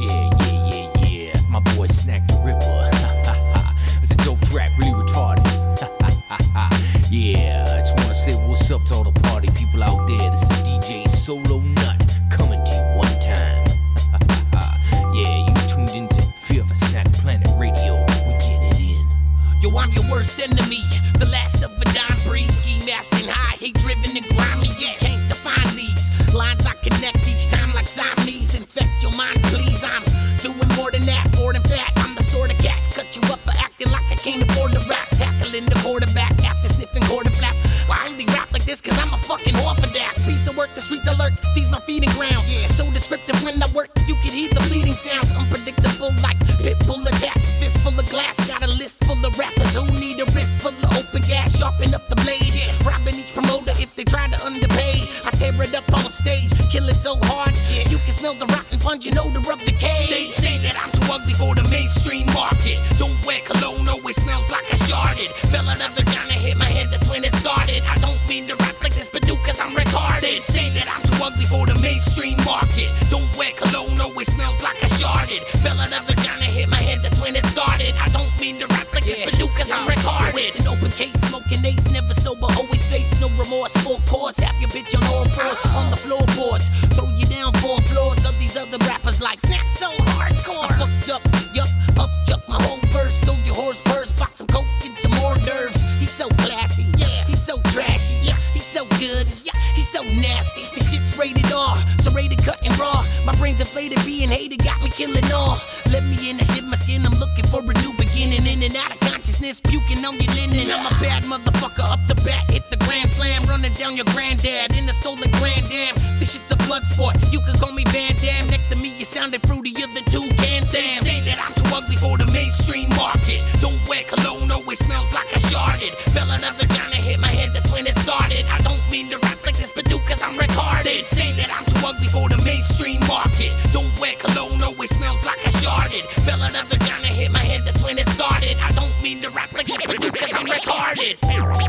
Yeah, yeah, yeah, yeah. My boy Snak the Ripper. it's a dope track, really retarded. yeah, I just wanna say what's up to all the party people out there. This is DJ Solo Nut coming to you one time. yeah, you tuned into Fear of a Snak Planet Radio. We get it in. Yo, I'm your worst enemy. The last of acting like I can't afford to rap. Tackling the quarterback after sniffing quarter flap. Well, I only rap like this cause I'm a fucking whore for that. Piece of work, the streets alert. These my feeding grounds. Yeah, so descriptive when I work, you can hear the bleeding sounds. Unpredictable like pit bull attacks. Fist full of glass, got a list full of rappers who need a wrist full of open gas. Sharpen up the blade, yeah. Robbing each promoter if they try to underpay. I tear it up on stage, kill it so hard, yeah. You can smell the rotten pungent odor of decay. They say that I'm too ugly for the mainstream market. Don't wear cause I'm retarded. Say that I'm too ugly for the mainstream market. Don't wear cologne, always smells like a brain's being hated, got me killing all. Let me in, I shit my skin, I'm looking for a new beginning. In and out of consciousness, puking on your linen. I'm a bad motherfucker up the bat, hit the grand slam, running down your granddad in a stolen Grand Am. This shit's a blood sport, you can call me Van Damme. Next to me, you sounded than flea market. Don't wear cologne, no, it smells like I sharded. Fell another gun and hit my head, that's when it started. I don't mean to rap like this, but because I'm retarded.